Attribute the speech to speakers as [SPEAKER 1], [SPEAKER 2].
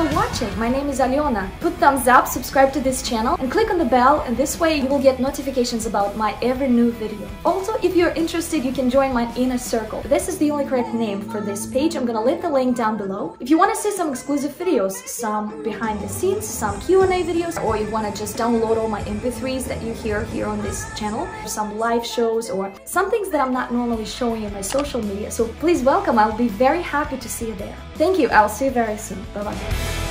[SPEAKER 1] for watching. My name is Alyona. Put thumbs up, subscribe to this channel, and click on the bell, and this way you will get notifications about my every new video. Also, if you're interested, you can join my inner circle. This is the only correct name for this page. I'm gonna leave the link down below. If you want to see some exclusive videos, some behind the scenes, some Q&A videos, or you want to just download all my MP3s that you hear here on this channel, some live shows, or some things that I'm not normally showing in my social media, so please welcome. I'll be very happy to see you there. Thank you. I'll see you very soon. 拜拜。